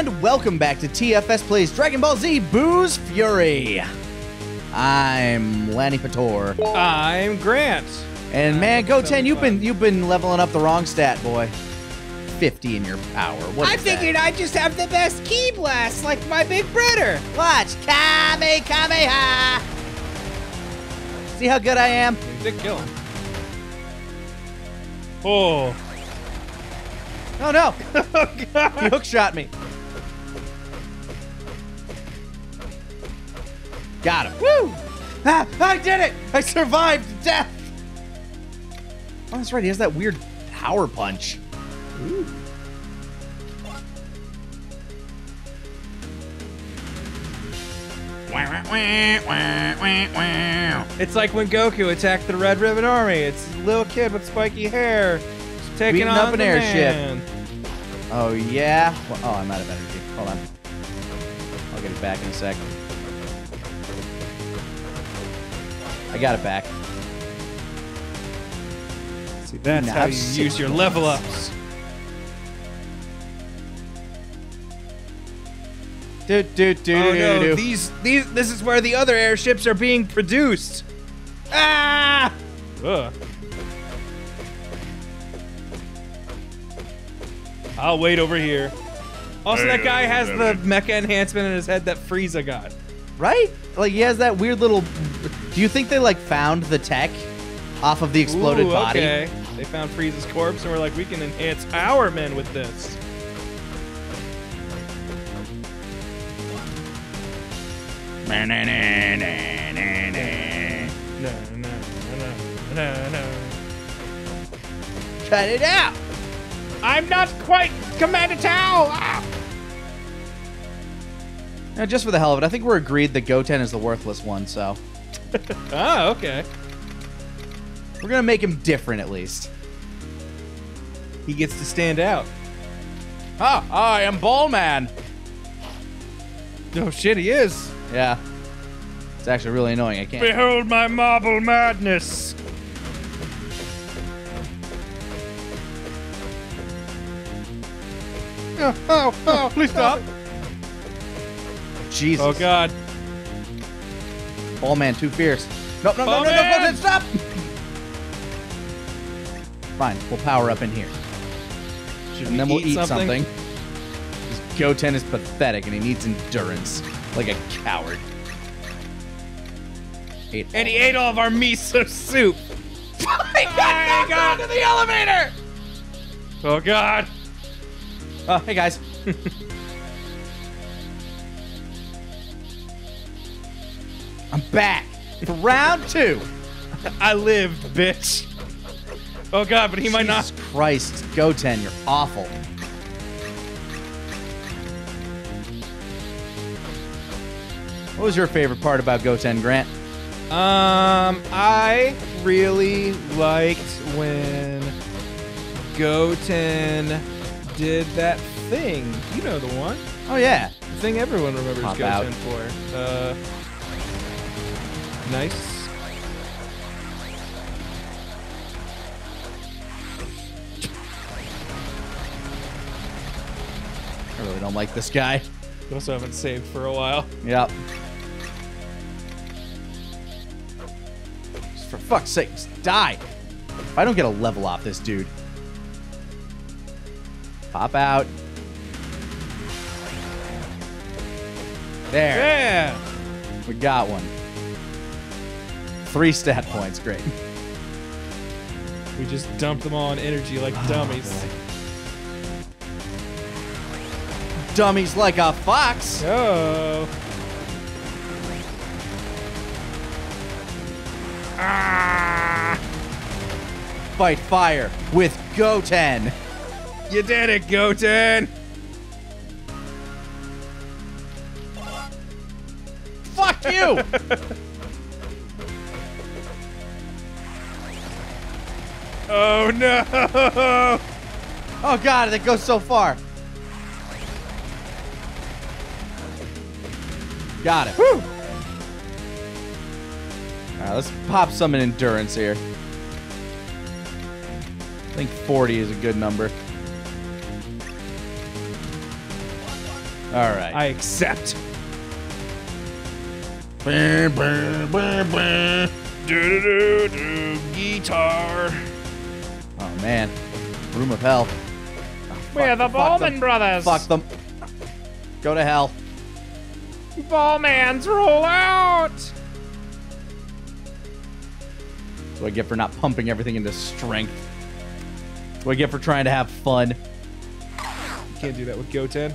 and welcome back to TFS Plays Dragon Ball Z Buu's Fury. I'm Lanipator, I'm Grant. and man, Goten, you've been you've been leveling up the wrong stat, boy. Fifty in your power. What I is that? figured I'd just have the best ki blast like my big brother. Watch Kame Kameha. See how good I am? Did kill him. Oh. Oh no, oh he God. hook shot me. Got him. Woo! Ah, I did it! I survived death. Oh, that's right. He has that weird power punch. Ooh. It's like when Goku attacked the Red Ribbon Army. It's a little kid with spiky hair just taking Beating on up an the airship. man. Oh yeah. Well, oh, I'm out of energy. Hold on. I'll get it back in a sec. I got it back. See, that's Now how you use your level ups. Do do do Oh do no, do. these these this is where the other airships are being produced. Ah! Ugh. I'll wait over here. Also, that guy has the mecha enhancement in his head that Frieza got. Right? Like he has that weird little. Do you think they like found the tech off of the exploded Ooh, body? Okay. They found Frieza's corpse and we're like, we can enhance our men with this. No, no, no, no, no. Cut it out. I'm not quite Commander Tao! Ah! Now, just for the hell of it, I think we're agreed that Goten is the worthless one, so Ah, okay. we're gonna make him different at least. He gets to stand out. Ah, I am Ball Man. Oh shit, he is. Yeah. It's actually really annoying. I can't. Behold my marble madness. Oh, oh, oh, please stop. Jesus. Oh god. Ball Man, too fierce. No, no, no, Ball no, no, no, no, stop! Fine, we'll power up in here. Should And we then we'll eat something? something. 'Cause Goten is pathetic and he needs endurance. Like a coward. Ate And he ate all of our miso soup. I got- to the elevator! Oh god. Oh, hey guys. I'm back for round two. I lived, bitch. Oh god, but he might not. Jesus Christ, Goten, you're awful. What was your favorite part about Goten, Grant? Um, I really liked when Goten did that thing. You know the one. Oh yeah, The thing everyone remembers Pop Goten out. for. Uh, nice. I really don't like this guy. We also haven't saved for a while. Yep. Just for fuck's sake, die. If I don't get a level off this dude. Pop out. There. Yeah. We got one. Three stat points. Great. We just dumped them all in energy like dummies. Dummies like a fox. Oh. Ah! Fight fire with Goten. You did it, Goten. Fuck you. Oh no! oh god, that goes so far. Got it. All right, let's pop some in endurance here. I think 40 is a good number. All right. I accept. Do-do-do-do, Guitar. Oh man, room of hell. We're the fuck Ballman them. brothers. Fuck them. Go to hell. Ballmans, roll out. What do I get for not pumping everything into strength? What do I get for trying to have fun? Can't do that with Goten.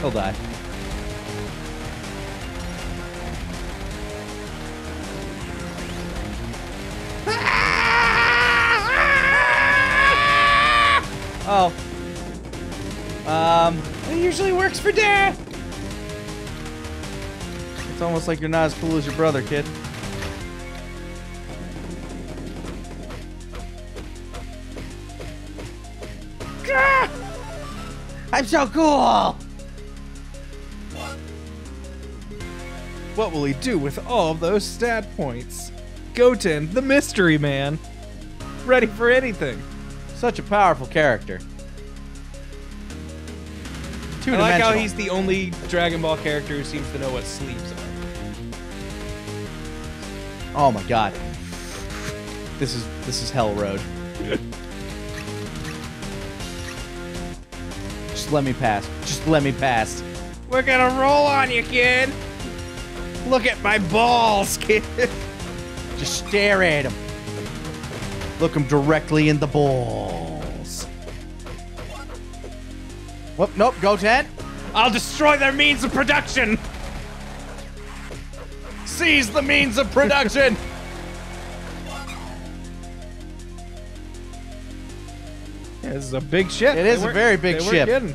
He'll die. Oh. Um, It usually works for death. it's almost like you're not as cool as your brother, kid. I'm so cool! What will he do with all those stat points? Goten, the mystery man. Ready for anything. Such a powerful character. Two I like how he's the only Dragon Ball character who seems to know what sleeves are. Oh my god. This is this is Hell Road. Just let me pass. Just let me pass. We're gonna roll on you, kid. Look at my balls, kid. Just stare at him. Look him directly in the balls. Whoop, nope, go Ted. I'll destroy their means of production. Seize the means of production. Yeah, this is a big ship. It is They a very big they ship. kidding.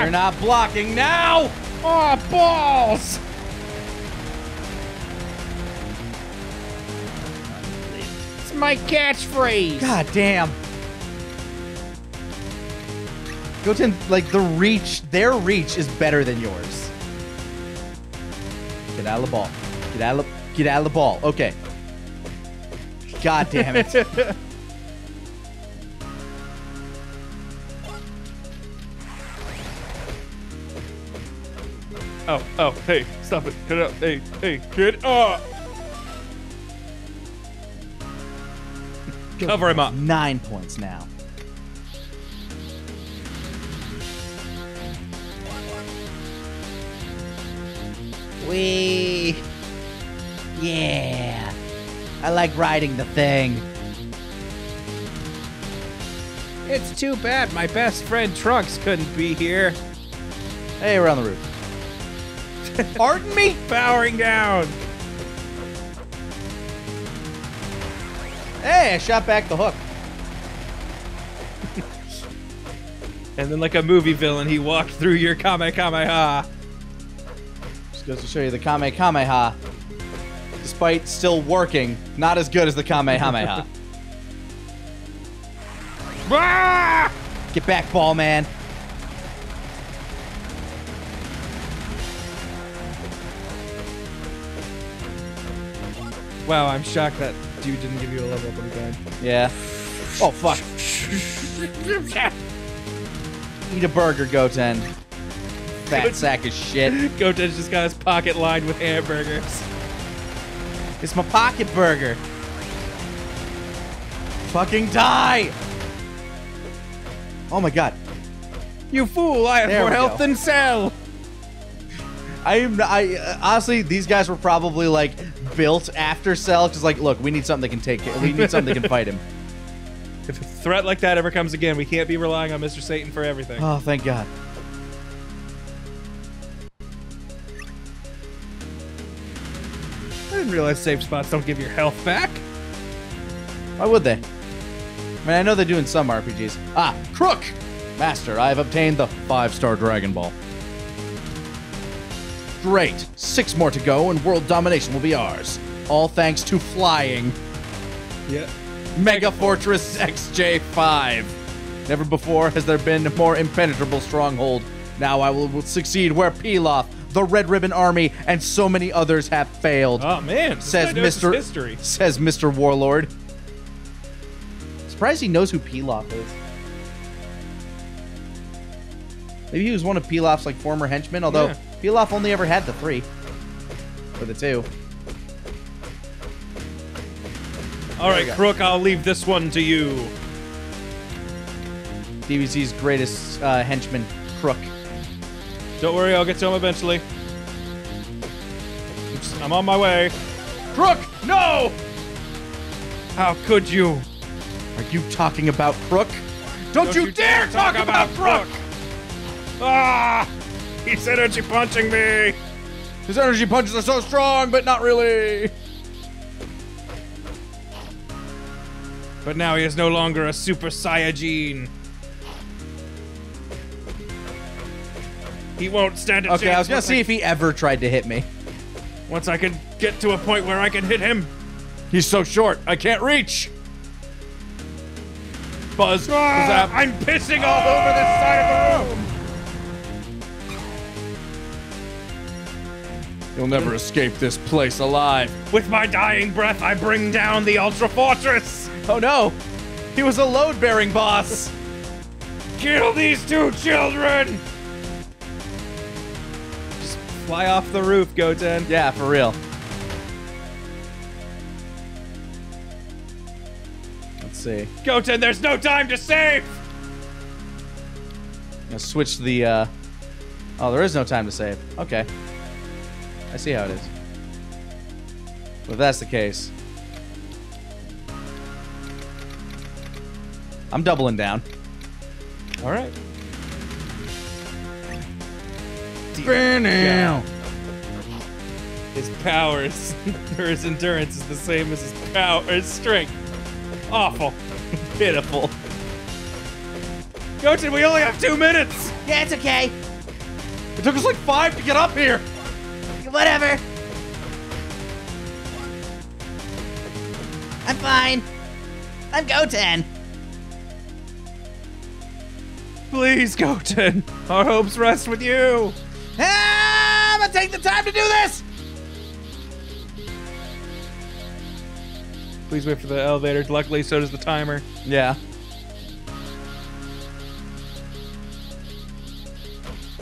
You're not blocking now. Ah, oh, balls! It's my catchphrase. God damn. Goten, like the reach, their reach is better than yours. Get out of the ball. Get out of the, get out of the ball. Okay. God damn it. Oh, oh, hey, stop it. Cut it out. Hey, hey, get up. Cover him up. Nine points now. Wee. Yeah. I like riding the thing. It's too bad my best friend Trunks couldn't be here. Hey, we're on the roof. Pardon me? Powering down. Hey, I shot back the hook. And then, like a movie villain, he walked through your Kamehameha. Just goes to show you the Kamehameha. Despite still working, not as good as the Kamehameha. Get back, ball man. Wow, I'm shocked that dude didn't give you a level up on time. Yeah. Oh, fuck. Eat a burger, Goten. Fat sack of shit. Goten's just got his pocket lined with hamburgers. It's my pocket burger. Fucking die! Oh my god. You fool! I have There more health than Cell. I am. I honestly, these guys were probably like built after Cell because, like, look, we need something that can take. Care. We need something that can fight him. If a threat like that ever comes again, we can't be relying on Mr. Satan for everything. Oh, thank God. I didn't realize save spots don't give your health back. Why would they? I mean, I know they do in some RPGs. Ah, Crook! Master, I have obtained the five star Dragon Ball. Great. Six more to go, and world domination will be ours. All thanks to flying Yeah. Mega Fortress XJ5. Never before has there been a more impenetrable stronghold. Now I will succeed where Pilaf, the Red Ribbon Army, and so many others have failed. Oh man, says guy knows his Mr. History. Says Mr. Warlord. Surprised he knows who Pilaf is. Maybe he was one of Pilaf's like former henchmen, although Yeah. Pilaf only ever had the three. Or the two. All right. Crook, I'll leave this one to you. DBZ's greatest uh, henchman, Crook. Don't worry, I'll get to him eventually. Oops, I'm on my way. Crook! No! How could you? Are you talking about Crook? Don't, you, dare talk, about, Crook! Ah! He's energy punching me. His energy punches are so strong, but not really. But now he is no longer a Super Saiyajin. He won't stand a Okay, I was gonna chance see if he ever tried to hit me. once I can get to a point where I can hit him. He's so short, I can't reach. Buzz, ah, zap. I'm pissing all over this side of the room. You'll never escape this place alive. With my dying breath, I bring down the Ultra Fortress. Oh no! He was a load bearing boss! Kill these two children. Just fly off the roof, Goten. Yeah, for real. Let's see. Goten, there's no time to save. I'm gonna switch the, uh. Oh, there is no time to save. Okay. I see how it is. Well, if that's the case. I'm doubling down. All right. Now. His powers or his endurance is the same as his power, his strength. Awful, pitiful. Goten, we only have two minutes. Yeah, it's okay. It took us like five to get up here! Whatever. I'm fine. I'm Goten. Please, Goten, our hopes rest with you. Ah, I'm gonna take the time to do this. Please wait for the elevator. Luckily, so does the timer. Yeah.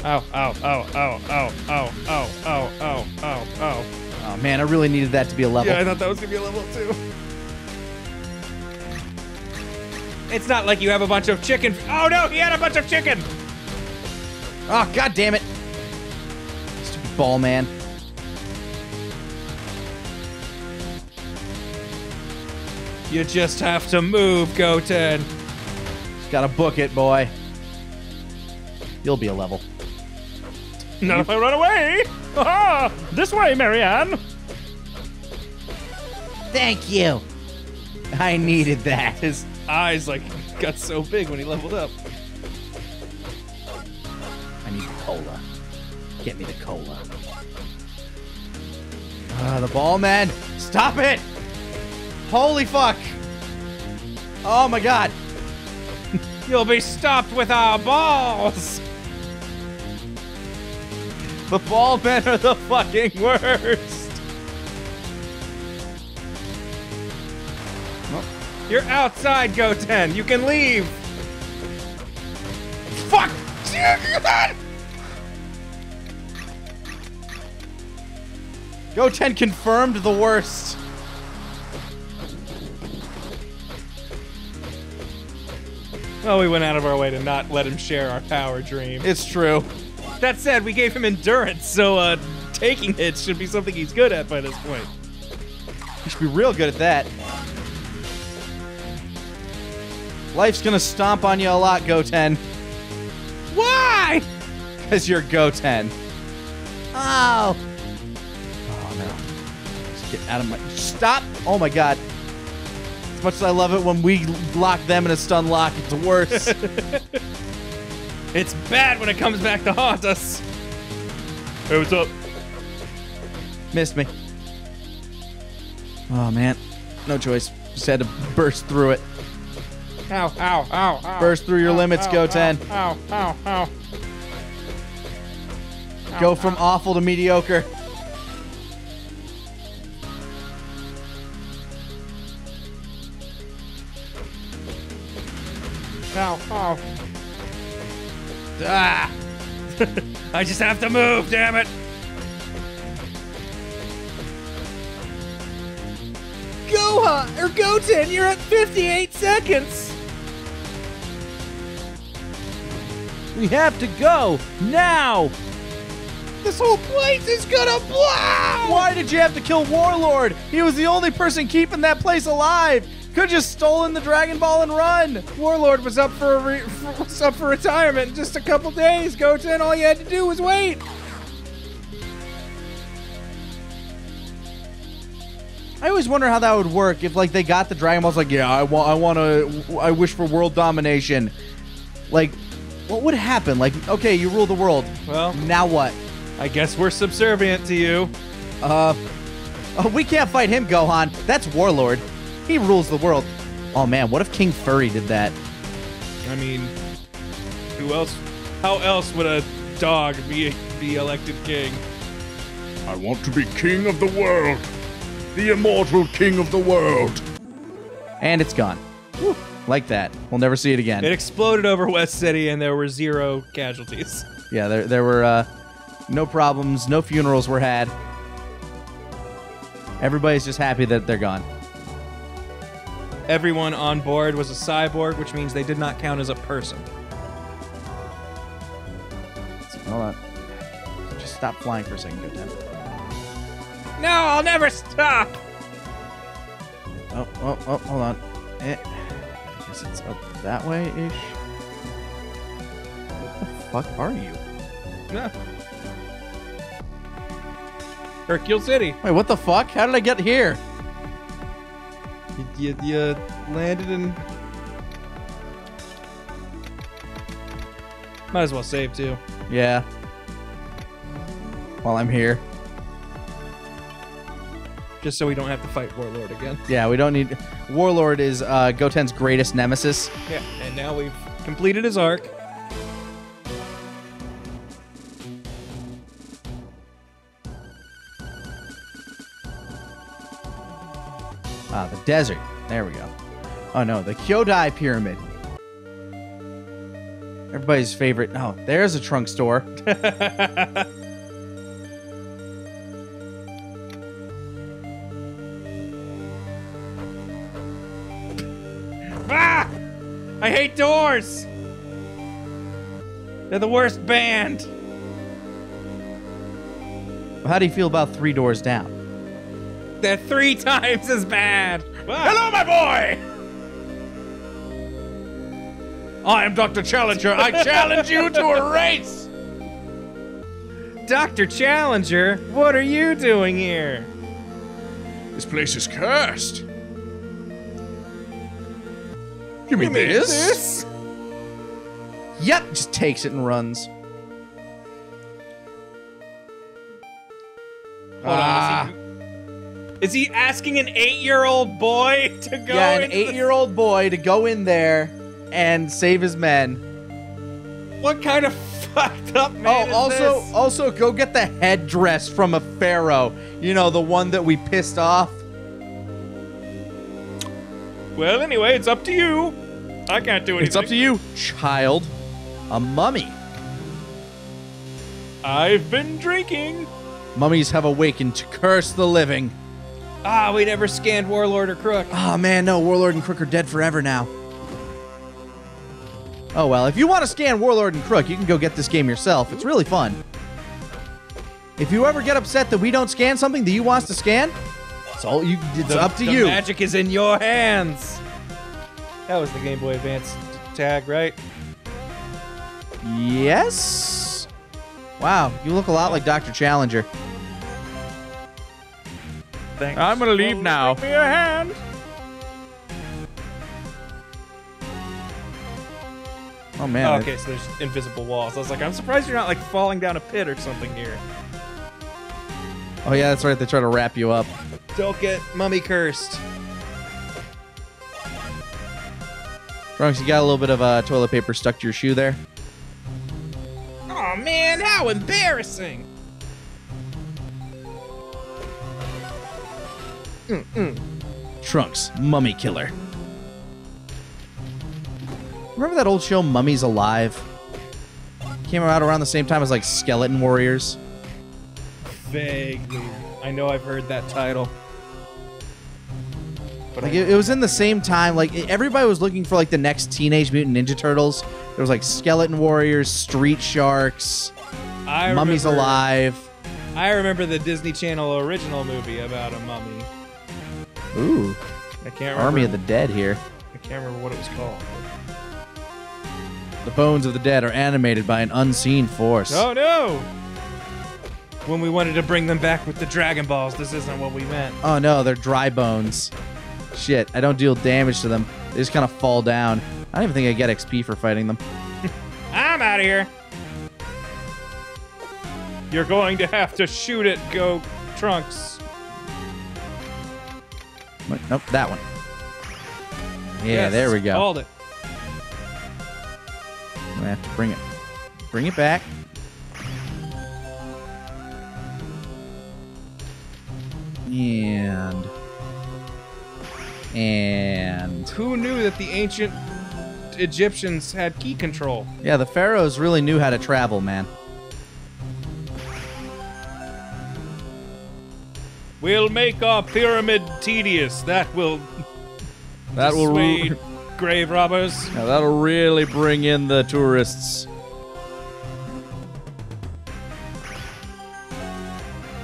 Ow, ow, ow, ow, ow, ow, ow, ow, ow, ow, ow. Oh man, I really needed that to be a level. Yeah, I thought that was gonna be a level two. It's not like you have a bunch of chicken. Oh no, he had a bunch of chicken. Oh, god damn it. Stupid ball man. You just have to move, Goten. Just gotta book it, boy. You'll be a level. Not if I run away. Ah, this way, Marianne. Thank you. I needed that. His eyes like got so big when he leveled up. I need cola. Get me the cola. Ah, the ball man. Stop it! Holy fuck! Oh my god. You'll be stopped with our balls. The ball men are the fucking worst. You're outside, Goten. You can leave. Fuck! Goten confirmed the worst. Well, we went out of our way to not let him share our power dream. It's true. That said, we gave him endurance, so uh, taking hits should be something he's good at by this point. He should be real good at that. Life's gonna stomp on you a lot, Goten. Why? Because you're Goten. Oh, Oh no. Just get out of my. Stop! Oh my god. As much as I love it when we lock them in a stun lock, it's worse. It's bad when it comes back to haunt us. Hey, what's up? Missed me. Oh man. No choice. Just had to burst through it. Ow, ow, ow, ow. Burst through your ow, limits, ow, Goten. Ow, ow, ow. Go from awful to mediocre. Ow, ow. Ah! I just have to move, damn it. Goha or Goten, you're at 58 seconds. We have to go now. This whole place is gonna blow. Why did you have to kill Warlord? He was the only person keeping that place alive. Could just stolen the Dragon Ball and run. Warlord was up for a re- was up for retirement in just a couple days. Goten, all you had to do was wait. I always wonder how that would work if like they got the Dragon Balls like, yeah, I want I want to I wish for world domination. Like what would happen? Like, okay, you rule the world. Well, Now what? I guess we're subservient to you. Uh oh, we can't fight him, Gohan. That's Warlord. He rules the world. Oh man, what if King Furry did that? I mean, who else? How else would a dog be be elected king? I want to be king of the world. The immortal king of the world. And it's gone. Whew. Like that. We'll never see it again. It exploded over West City, and there were zero casualties. Yeah, there there were uh, no problems, no funerals were had. Everybody's just happy that they're gone. Everyone on board was a cyborg, which means they did not count as a person. Hold on. Just stop flying for a second, Goten. No, I'll never stop. Oh, oh, oh, hold on. Eh. I guess it's up that way ish. What the fuck are you? No. Hercule City. Wait, what the fuck? How did I get here? You, you, landed in. Might as well save too. Yeah. While I'm here. Just so we don't have to fight Warlord again. Yeah, we don't need. Warlord is uh, Goten's greatest nemesis. Yeah, and now we've completed his arc. Ah, the desert. There we go. Oh no, the Kyodai Pyramid. Everybody's favorite. Oh, there's a trunk store. Ah! I hate doors! They're the worst band! How do you feel about three doors down? They're three times as bad! Hello, my boy! I am Dr. Challenger. I challenge you to a race. Dr. Challenger, what are you doing here? This place is cursed. Give me this. Yep, just takes it and runs. Hold on, is he, asking an eight-year-old boy to go yeah, an eight-year-old boy to go in there and save his men. What kind of fucked up man oh, is also, this? also go get the headdress from a pharaoh. You know, the one that we pissed off. Well, anyway, it's up to you. I can't do anything. It's up to you, child. A mummy. I've been drinking. Mummies have awakened to curse the living. Ah, we never scanned Warlord or Crook. Oh man, no, Warlord and Crook are dead forever now. Oh well, if you want to scan Warlord and Crook, you can go get this game yourself. It's really fun. If you ever get upset that we don't scan something that you want us to scan, it's all you. It's The- up to you. the you. magic is in your hands. That was the Game Boy Advance tag, right? Yes. Wow, you look a lot like Dr. Challenger. Thanks. I'm gonna leave now. Give me a hand. Oh man. Oh, okay, so there's invisible walls. I was like, I'm surprised you're not like falling down a pit or something here. Oh yeah, that's right. They try to wrap you up. Don't get mummy cursed. Trunks, you got a little bit of uh, toilet paper stuck to your shoe there. Oh man, how embarrassing! Trunks, Mummy Killer. Remember that old show, Mummies Alive? Came out around the same time as like Skeleton Warriors. Vaguely. I know I've heard that title. But Like I, it, it was in the same time. Like everybody was looking for like the next Teenage Mutant Ninja Turtles. There was like Skeleton Warriors, Street Sharks, I Mummies remember- Alive. I remember the Disney Channel original movie about a mummy. Ooh, I can't remember. Army of the Dead here. I can't remember what it was called. The bones of the dead are animated by an unseen force. Oh no! When we wanted to bring them back with the Dragon Balls, this isn't what we meant. Oh no, they're dry bones. Shit, I don't deal damage to them. They just kind of fall down. I don't even think I get XP for fighting them. I'm out of here. You're going to have to shoot it, go Trunks. Wait, Nope, that one. Yeah, Yes, there we go. Called it. I'm gonna have to bring it, bring it back. And and Who knew that the ancient Egyptians had key control? yeah, the pharaohs really knew how to travel, man. We'll make our pyramid tedious. That will That will dissuade grave robbers. Yeah, that'll really bring in the tourists.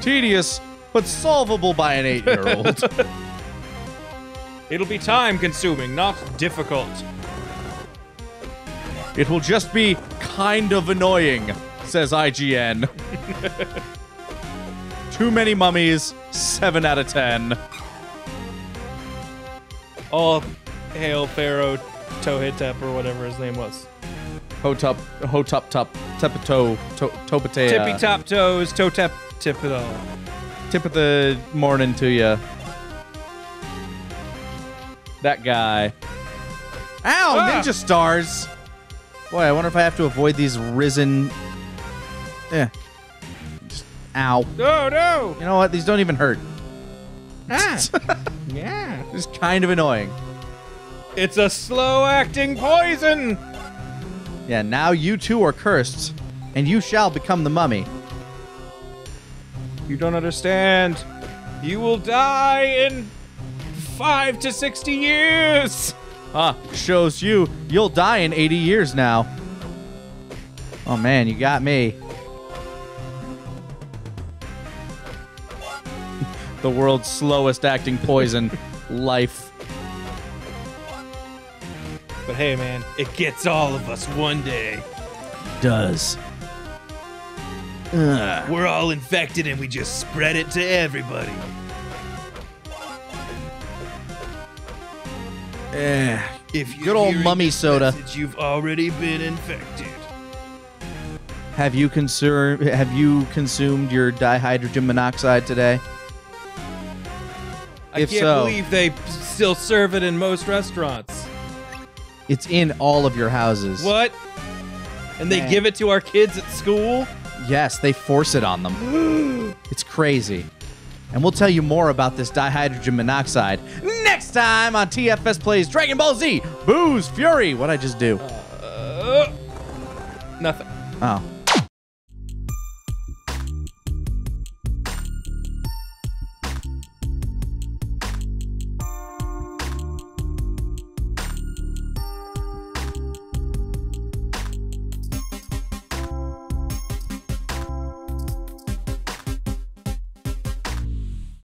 Tedious, but solvable by an eight-year-old. It'll be time consuming, not difficult. it will just be kind of annoying, says IGN. Too many mummies, seven out of ten. All hail Pharaoh Tohetep or whatever his name was. Hotep, Hotep, Tup, Tepato, to, Topatea. Tippy top toes, toe tap tip it all. Tip of the morning to you. That guy. Ow, Ah! ninja stars. Boy, I wonder if I have to avoid these risen. Eh. Ow. No, no! You know what? These don't even hurt. Ah. yeah. Just kind of annoying. It's a slow acting poison! Yeah, now you too are cursed, and you shall become the mummy. You don't understand. You will die in five to sixty years! Ah, shows you you'll die in 80 years now. Oh man, you got me. The world's slowest acting poison, life. But hey, man, it gets all of us one day. Does. Ugh. We're all infected and we just spread it to everybody. Eh. If you're Good old mummy soda. message, you've already been infected. Have you consumed have you consumed your dihydrogen monoxide today? I If can't so- believe they still serve it in most restaurants. It's in all of your houses. What? And they Man. give it to our kids at school? Yes, they force it on them. it's crazy. And we'll tell you more about this dihydrogen monoxide next time on TFS Plays Dragon Ball Z Buu's Fury. What'd I just do? Uh, nothing. Oh.